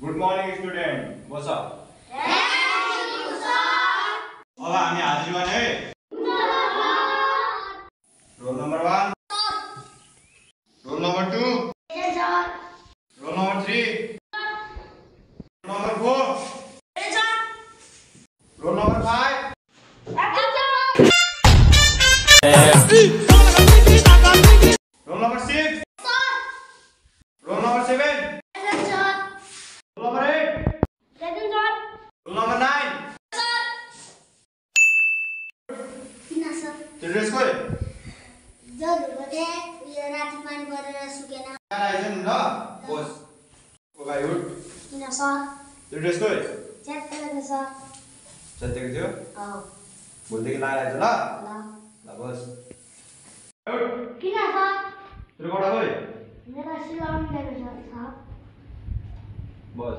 Good morning student what's up thank you आज है roll number 1 roll number 2 children's खोइ। यहाँ आइज नि ल बस। ओ भाइ उठ। चिल्ड्रेन्स खोइ। सत्यको थियो। भोलिदेखि लाएर आइज ल। ल। बस। उठ। तेरो कटा खोइ। बस।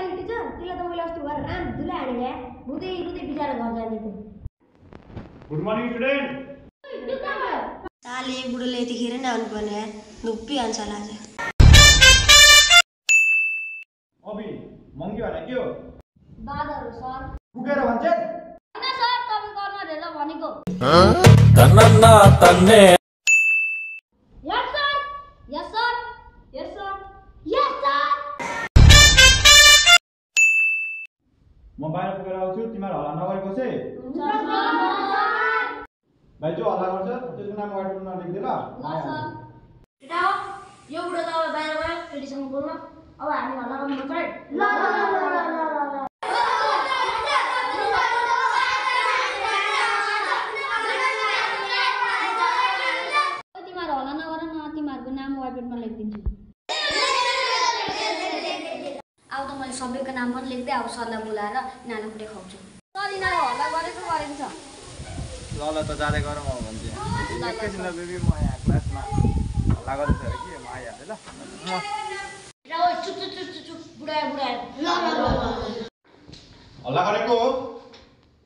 नेपाली टिचर त्यसलाई त मैले अस्ति भएर राम धुलै हालेँ या रुँदै बिचरा घर जाने थियो गुड मर्निङ स्टुडेन्ट साले बुढोले यतिखेर नै आउनुपर्ने यार धुप्पी हान्छ होला आज अबि मङ्गी भने के हो दादाहरू सर. पुगेर भन्छ सर तपाईँ गर्नु भनेको आउँछु तिमीहरू हल्ला नगरी बसे हुन्छ सर भाइ जो हल्ला गर्छ? त्यसको नाम अगाडि पुग्न लेखिदिए ल यो बुढो त अब बाहिर गयो केटीसँग बोल्न। अब हामी हल्ला अब त मैले सबैको नाम पनि लेख्दै अब सरलाई बोलाएर कुटे खुवाउँछु। ल ल त जाँदै गरौँ अब भन्छ। एकैछिन बेबी म यहाँ क्लासमा हल्ला गर्दैछ अरे कि म आइहालेँ ल। हल्ला गरेको हो?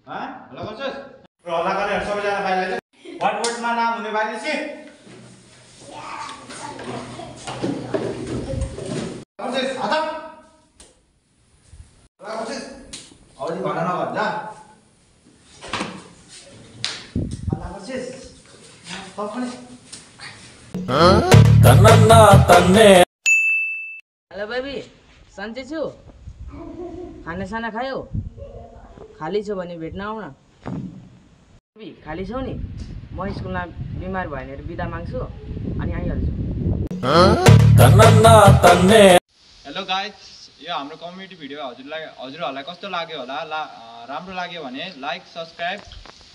हल्ला गर्छस्? र हल्ला गर्नेहरू सबैजना बाहिर वाट वर्डमा नाम हुने बाहिर छि गर्छस् हता हल्ला गर्छस् अगाडि भन नभन जा हल्ला गर्छस् तपाईँ तन्नन्ना तन्ने। हेलो बेबी सन्चै छु? खानासाना खायौ? खाली छौ भने भेट्न आऊ न बेबी खाली छौ नि? म स्कुलमा बिमार भयो भनेर बिदा माग्छु अनि आइहाल्छु। हेलो गाइस यो हाम्रो कम्युनिटी भिडियो हजुरलाई हजुरहरूलाई कस्तो लाग्यो होला ला राम्रो लाग्यो भने लाइक सब्सक्राइब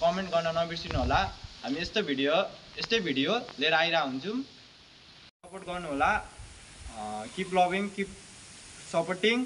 कमेन्ट गर्न नबिर्सिनु होला। हामी यस्तो भिडियो यस्तै भिडियो लिएर आइरह हुन्छौँ सपोर्ट गर्नु होला। Keep loving keep supporting